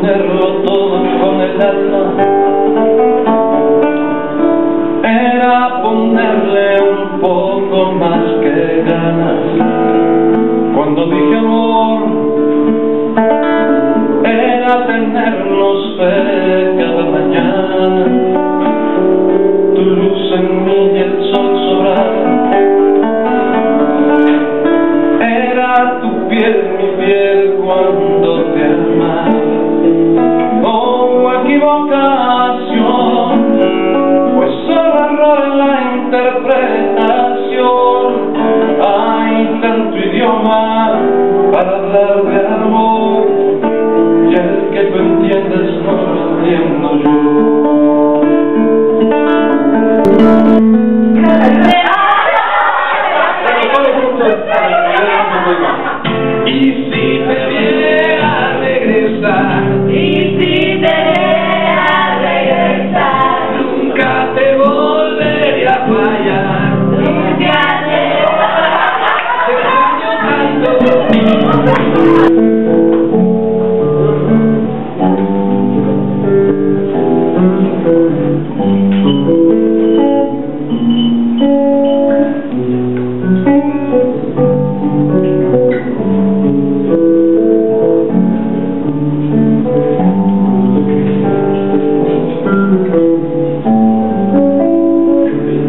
con el alma. Era ponerle un poco más que ganas. Cuando dije amor era tenernos fe cada mañana. Tu luz en mí y el sol sobrar. Era tu piel interpretación hay tanto idioma para hablar de amor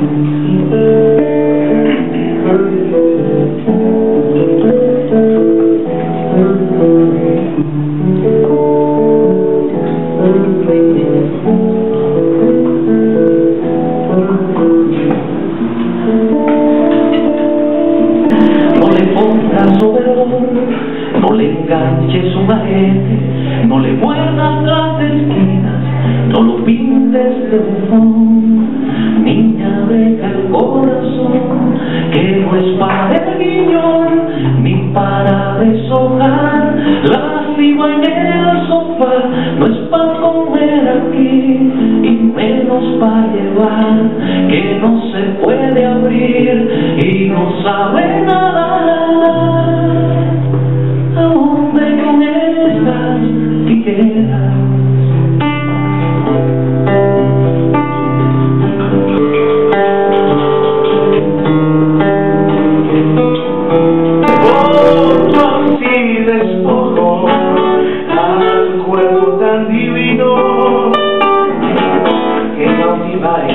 No le enganches su majete, no le muerdas las esquinas, no lo pintes de bufón. Para el guiñón, ni para deshojar la cima en el sofá, no es para comer aquí, y menos para llevar, que no se puede abrir y no sabe nada.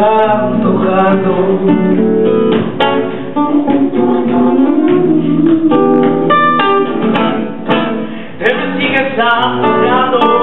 antojando. Te me.